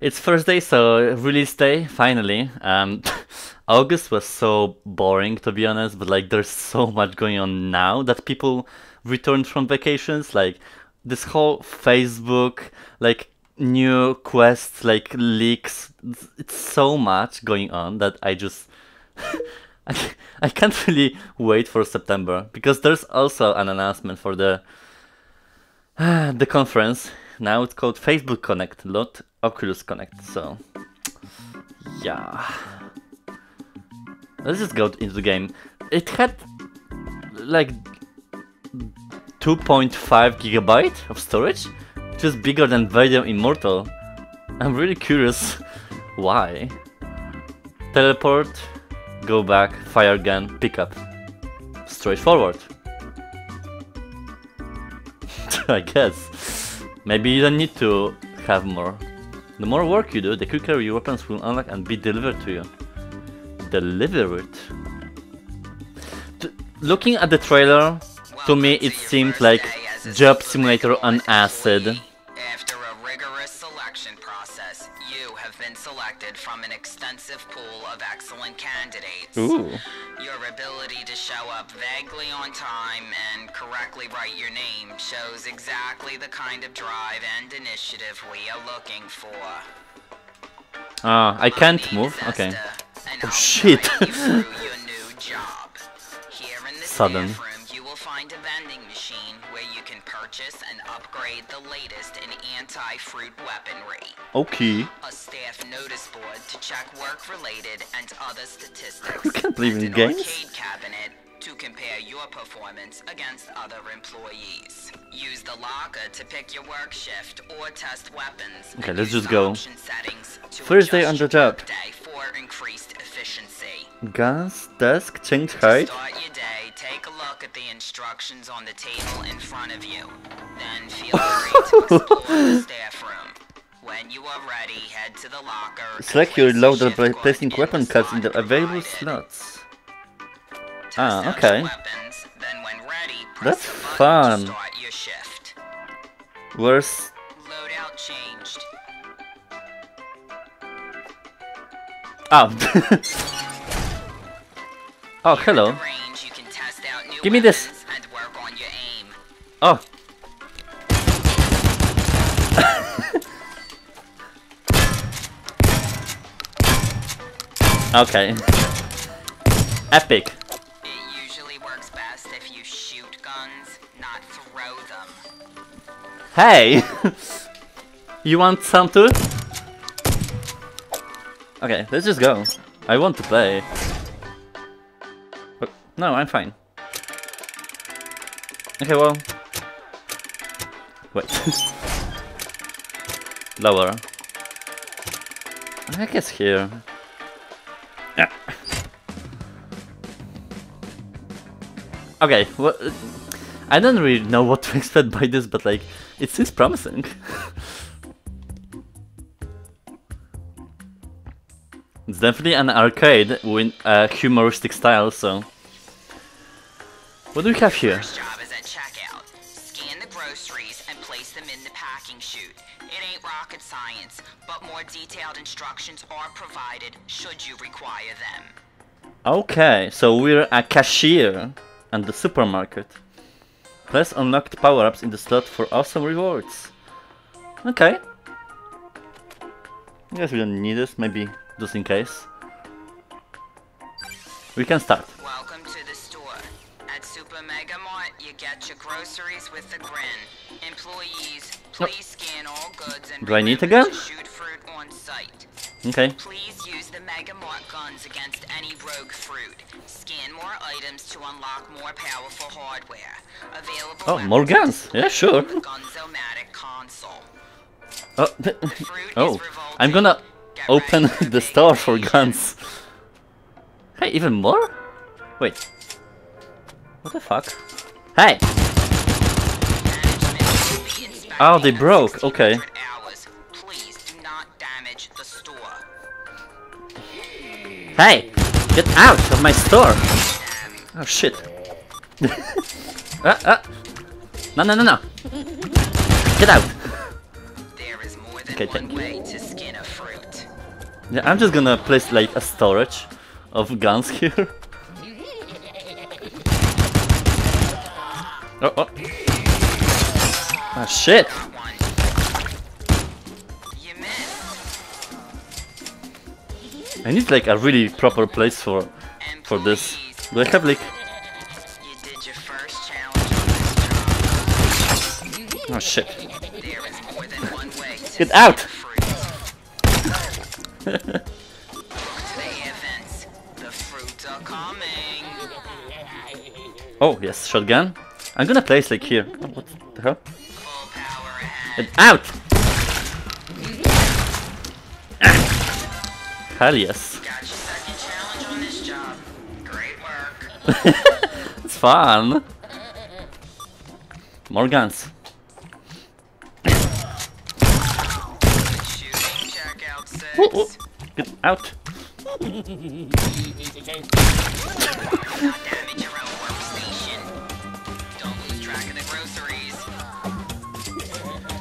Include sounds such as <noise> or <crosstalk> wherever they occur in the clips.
It's Thursday, so release day, finally. Um, <laughs> August was so boring, to be honest, but like there's so much going on now that people returned from vacations. Like this whole Facebook, like new quests, like leaks. It's so much going on that I just. <laughs> I, I can't really wait for September because there's also an announcement for the <sighs> the conference now it's called Facebook Connect, not Oculus Connect. So, yeah. Let's just go into the game. It had like 2.5 gigabyte of storage, which is bigger than Vader Immortal. I'm really curious <laughs> why. Teleport, go back, fire gun, pick up. Straightforward. <laughs> I guess. Maybe you don't need to have more. The more work you do, the quicker your weapons will unlock and be delivered to you. Delivered? looking at the trailer, to me it seemed like Job Simulator on acid. After a rigorous selection process, you have been selected from an extensive pool of excellent candidates. Ooh. Your ability show up vaguely on time and correctly write your name shows exactly the kind of drive and initiative we are looking for. Ah, I can't move? Okay. Oh shit! <laughs> Sudden. you will find a vending machine where you can purchase and upgrade the latest in anti-fruit weaponry. Okay. A staff notice board to check work-related and other statistics. <laughs> You can't believe in games. arcade cabinet to compare your performance against other employees. Use the locker to pick your work shift or test weapons. Okay, let's just go. First day on the job. For increased efficiency. Guns, desk, change height. Start your day, take a look at the instructions on the table in front of you. Then feel free to <laughs> explore the staff room. When you are ready, head to the locker. Select your loader by placing weapon cards in the available slots. Ah, okay. Weapons, ready, That's fun. Where's... Loadout changed. Oh. <laughs> oh, hello. Give me this. Oh. <laughs> okay. Epic. Hey! <laughs> you want some too? Okay, let's just go. I want to play. But no, I'm fine. Okay, well... Wait. <laughs> Lower. I guess here. Yeah. Okay, well... I don't really know what to <laughs> expect by this, but like, it seems promising. <laughs> it's definitely an arcade with a humoristic style, so... What do we have here? rocket science, but more detailed instructions are provided should you require them. Okay, so we're a cashier at the supermarket. Press unlocked power-ups in the slot for awesome rewards. Okay. I guess we don't need this, maybe just in case. We can start. Welcome to the store. At Super Mega Mart, you get your groceries with a grin. Employees, please scan all goods and Do I need a gun? shoot fruit on sight. Okay. Please use the Mega Mart guns against any rogue fruit. Scan more items to unlock more powerful hardware. Oh, more guns. Yeah, sure. Oh, <laughs> oh, I'm gonna open <laughs> the store for guns. Hey, even more? Wait. What the fuck? Hey! Oh, they broke. Okay. Hey! Get out of my store! Oh shit. <laughs> ah, ah. No, no, no, no. Get out. There is more than okay, one way to skin a Yeah, I'm just gonna place like a storage of guns <laughs> here. Oh, oh. Ah, shit! I need like a really proper place for for this. Do I have like... The fruits are coming. Oh, yes, shotgun. I'm gonna place like here. Oh, what the hell? Full power ahead. Get out! Ah. Hell yes. Got your second challenge on this <laughs> job. Great work. It's fun. More guns. The groceries.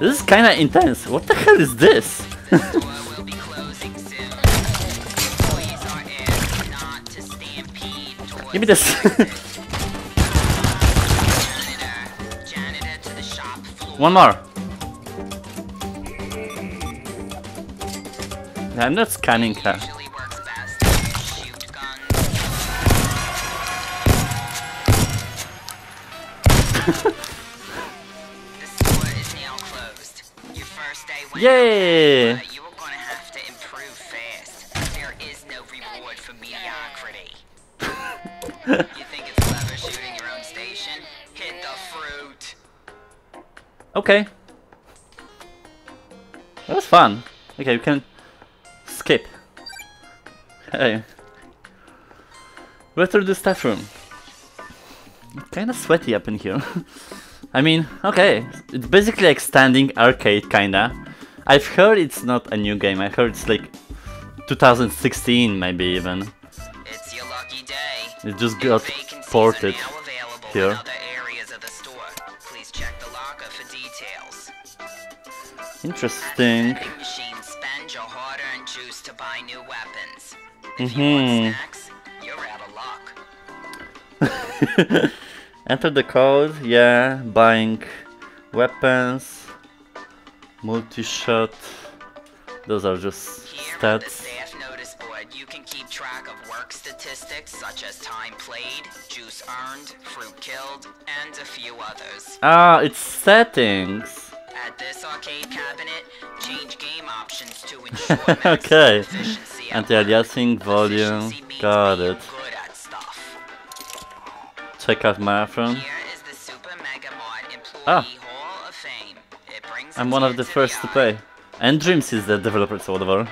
This is kinda intense. What the hell is this? The store will be closing have to improve fast. There is no reward for mediocrity. you think it's clever shooting your <laughs> own station? Hit the fruit. Okay. That was fun. Okay, we can skip. Hey. Return to the staff room. It's kinda sweaty up in here. <laughs> I mean, okay. It's basically like standing arcade kinda. I've heard it's not a new game. I heard it's like 2016 maybe even. It's your lucky day. It just got ported are now available here. in other areas of the store. Please check the locker for details. Interesting. Vending machines spend your hard-earned juice to buy new weapons. If you want Mhm. snacks, you're out of luck. <laughs> Enter the code, yeah, buying weapons, multi-shot, those are just Here stats. notice board, you can keep track of work statistics such as time played, juice earned, fruit killed, and a few others. Ah, it's settings. At this arcade cabinet, change <laughs> Okay. Anti-aliasing, volume, got it. good at stuff. Check out marathon. Here is the Super Mega Mart Employee Ah. Hall of Fame. It brings I'm one of the first to play. nDreams is the developer, so whatever.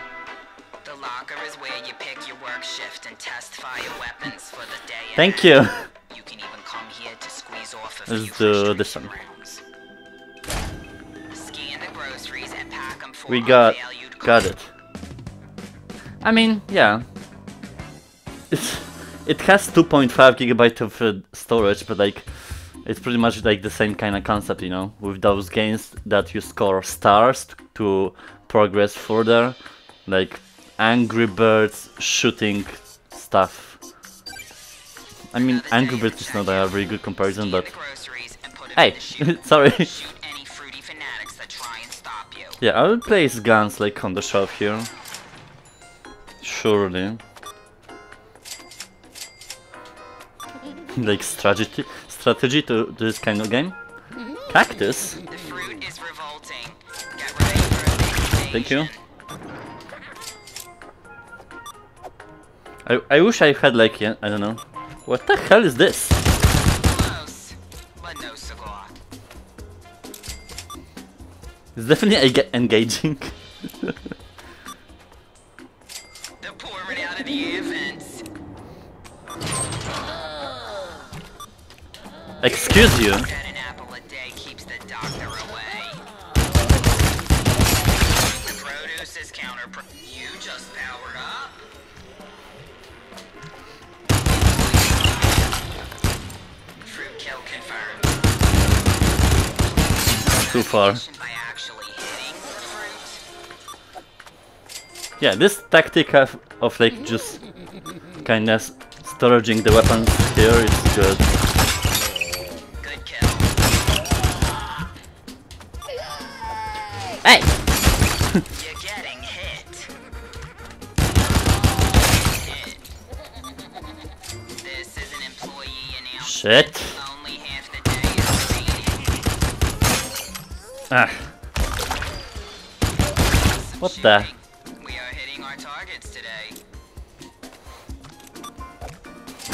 The locker is where you pick your work shift and test fire weapons for the day Thank you. You can even come here to squeeze off a Let's few do this one. Scan the groceries and pack 'em for We got, got it. I mean, yeah. It's, it has 2.5 gigabyte of uh, storage, but like, it's pretty much like the same kind of concept, you know, with those games that you score stars to progress further, like Angry Birds shooting stuff. I mean, Angry Birds is not a very good comparison, but the groceries and put 'em hey, in the chute. <laughs> sorry. Yeah, I will place guns like on the shelf here. Surely. <laughs> like strategy strategy to, this kind of game. Cactus? Thank you. I, I wish I had like I don't know. What the hell is this? It's definitely engaging. <laughs> They're pouring out of the air vents. Excuse you. Said an yeah, this tactic of, of like just kind of storaging the weapons here is good. Good kill. Hey! You're getting hit. Hit. This is an employee announcement. Shit. Only half the day is remaining. Ah, What the-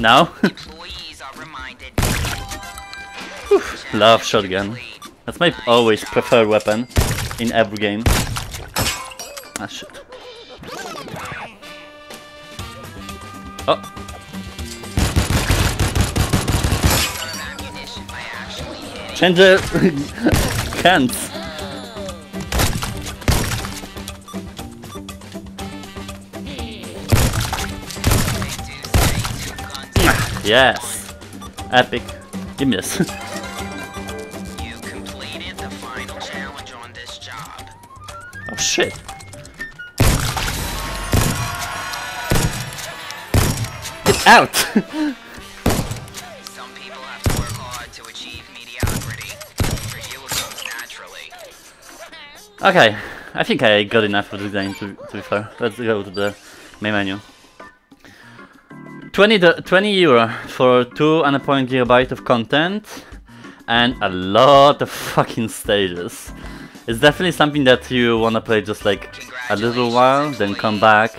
Now, Employees are reminded. love shotgun. That's my always preferred weapon in every game. Ah shit. Oh, ammunition by actually change the <laughs> hands. Yes. Epic. Give me this. <laughs> You completed the final challenge on this job. oh shit. Get out! Some people have to work hard to achieve mediocrity. For you, it comes naturally. okay, I think I got enough of the game to, to be fair. Let's go to the main menu. 20, 20 euro for 2 and a point gigabyte of content and a lot of fucking stages. It's definitely something that you wanna play just like a little while, then come back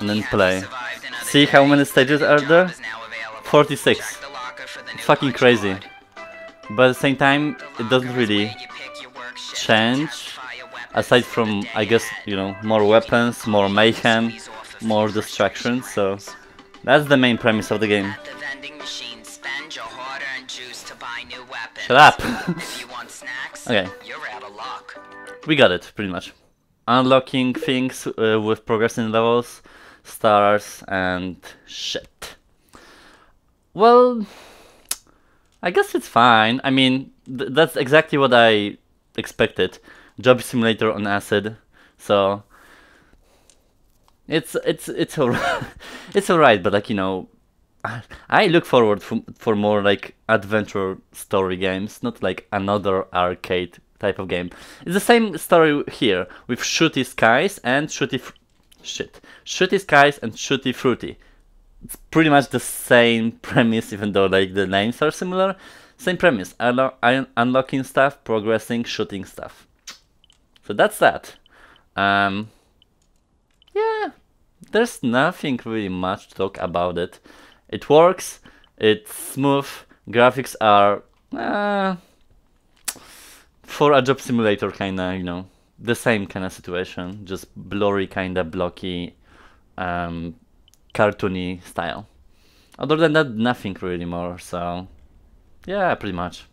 and then play. See how many stages are there? is now available. 46. Check the locker for the new Fucking crazy. But at the same time, it doesn't really change, aside from, I guess, you know, more weapons, more mayhem, more distractions, so. That's the main premise of the game. At the vending machine, spend your hard-earned juice to buy new weapons. Shut up! If <laughs> you want snacks, Okay. you're out of luck. we got it, pretty much. Unlocking things uh, with progressing levels, stars, and shit. Well, I guess it's fine. I mean, th- that's exactly what I expected. Job simulator on acid. So it's it's it's alright. <laughs> it's alright, but like you know, I- I look forward for, for more like adventure story games, not like another arcade type of game. It's the same story here with shooty skies and shooty fr- shit, shooty skies and shooty fruity. It's pretty much the same <laughs> premise, even though like the names are similar. Same premise: unlo- un- unlocking stuff, progressing, shooting stuff. So that's that. Um, yeah, there's nothing really much to talk about it. It works. It's smooth. Graphics are uh, for a job simulator, kinda, you know, the same kind of situation, just blurry, kinda blocky, um, cartoony style. Other than that, nothing really more. So, yeah, pretty much.